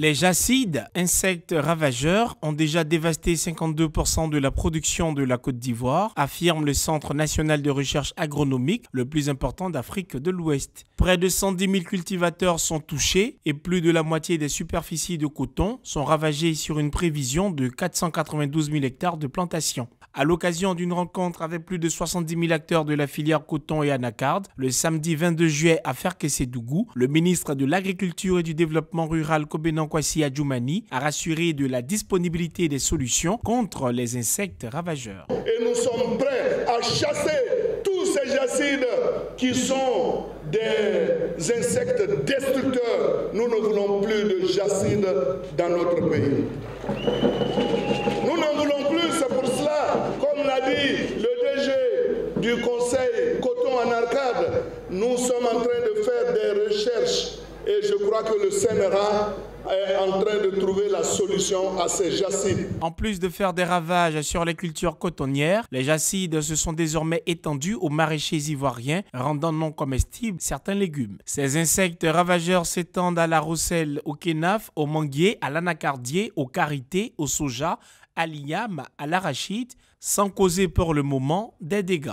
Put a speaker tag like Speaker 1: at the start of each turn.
Speaker 1: Les jacides, insectes ravageurs, ont déjà dévasté 52% de la production de la Côte d'Ivoire, affirme le Centre national de recherche agronomique, le plus important d'Afrique de l'Ouest. Près de 110 000 cultivateurs sont touchés et plus de la moitié des superficies de coton sont ravagées sur une prévision de 492 000 hectares de plantations à l'occasion d'une rencontre avec plus de 70 000 acteurs de la filière coton et anacarde, le samedi 22 juillet à Ferkessédougou, le ministre de l'Agriculture et du Développement rural Kobenan Kwasi Adjoumani a rassuré de la disponibilité des solutions contre les insectes ravageurs.
Speaker 2: Et nous sommes prêts à chasser tous ces jacides qui sont des insectes destructeurs. Nous ne voulons plus de jacides dans notre pays. Nous n'en voulons plus, c'est pour cela, comme l'a dit le DG du Conseil Coton en Arcade, nous sommes en train de faire des recherches et je crois que le CNRA est en train de trouver la solution à ces jacides.
Speaker 1: En plus de faire des ravages sur les cultures cotonnières, les jacides se sont désormais étendus aux maraîchers ivoiriens, rendant non comestibles certains légumes. Ces insectes ravageurs s'étendent à la rousselle, au kénaf, au manguier, à l'anacardier, au karité, au soja, à l'iam, à l'arachide, sans causer pour le moment des dégâts.